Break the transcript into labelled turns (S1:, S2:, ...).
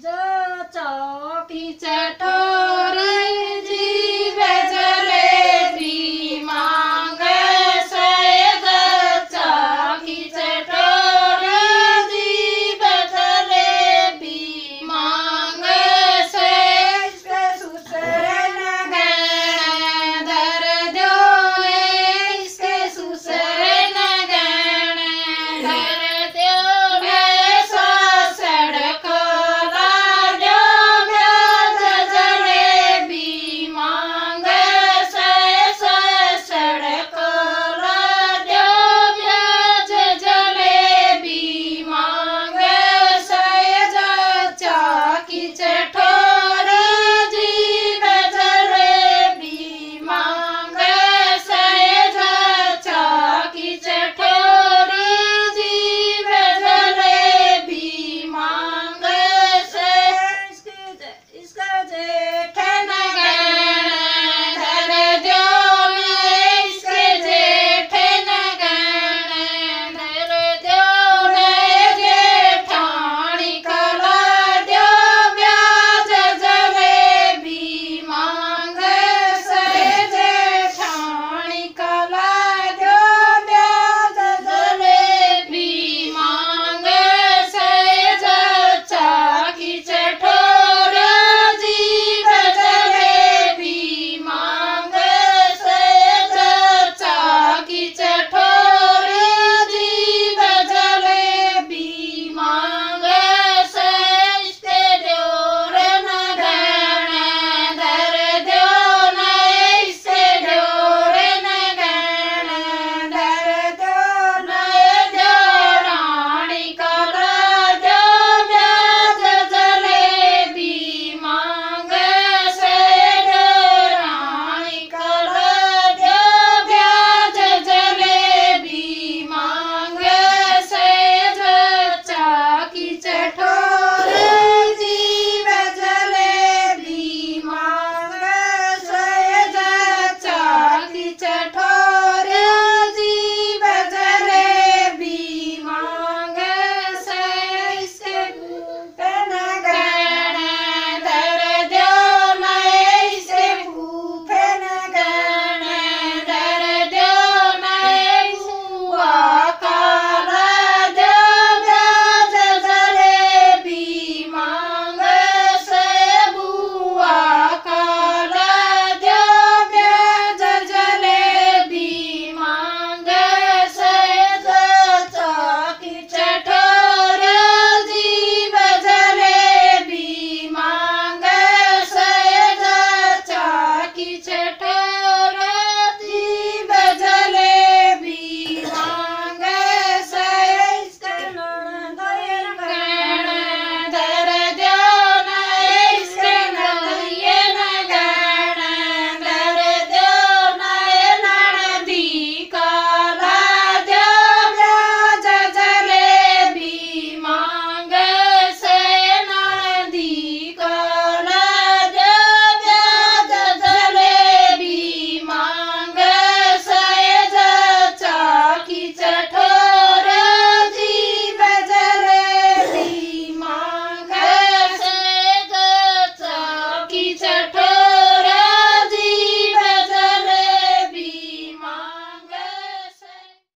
S1: Zo, zo,
S2: pizza.